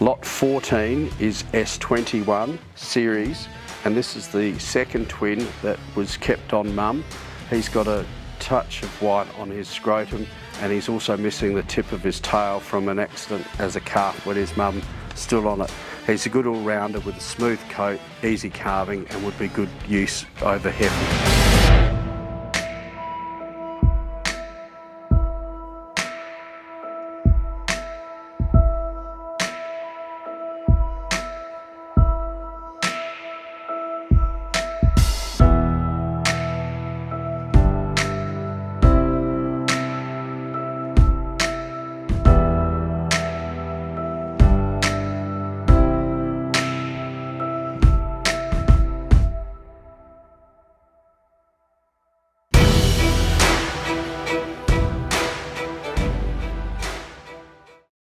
Lot 14 is S21 series, and this is the second twin that was kept on mum. He's got a touch of white on his scrotum, and he's also missing the tip of his tail from an accident as a calf when his mum still on it. He's a good all-rounder with a smooth coat, easy calving, and would be good use over heifer.